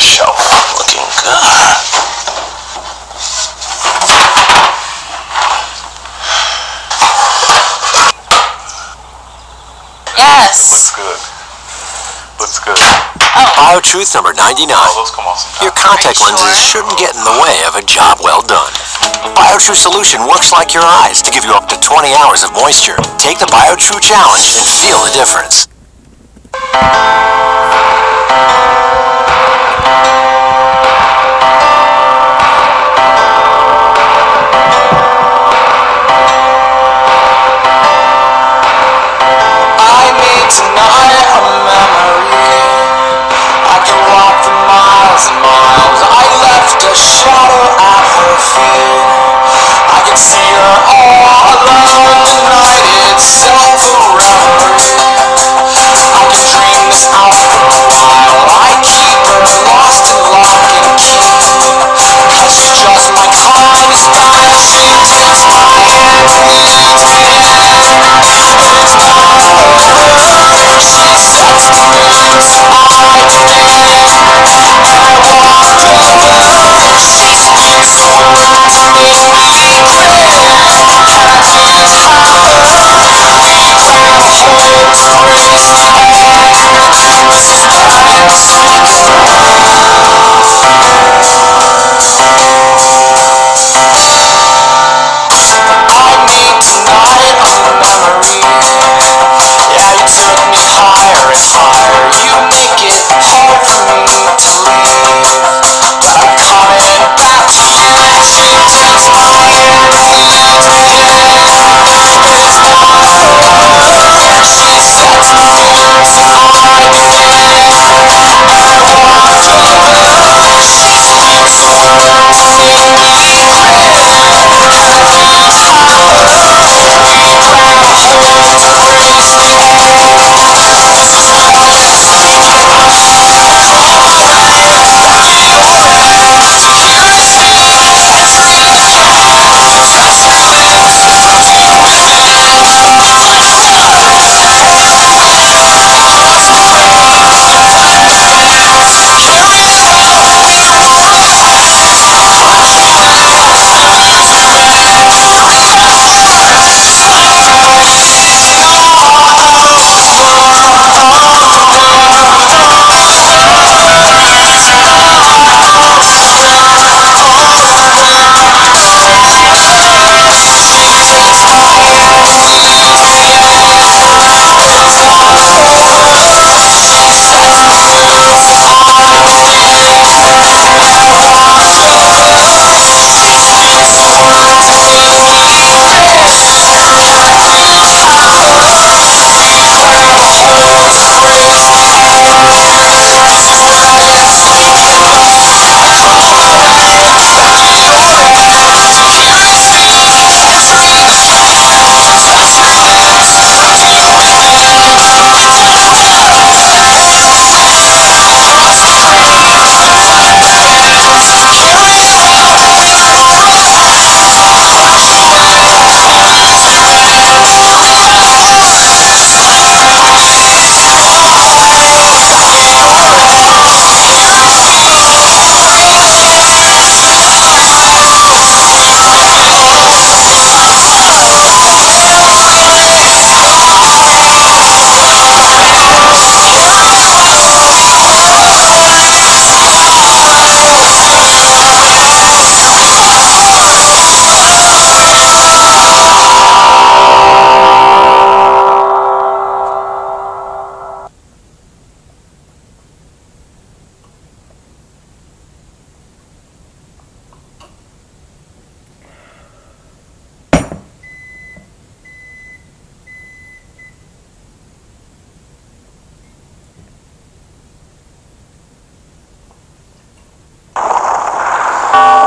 shelf. Looking good. Yes. Looks good. Looks good. Oh. BioTrue number 99. Oh, those come off. Your contact you lenses sure? shouldn't get in the way of a job well done. BioTrue solution works like your eyes to give you up to 20 hours of moisture. Take the BioTrue challenge and feel the difference. Oh!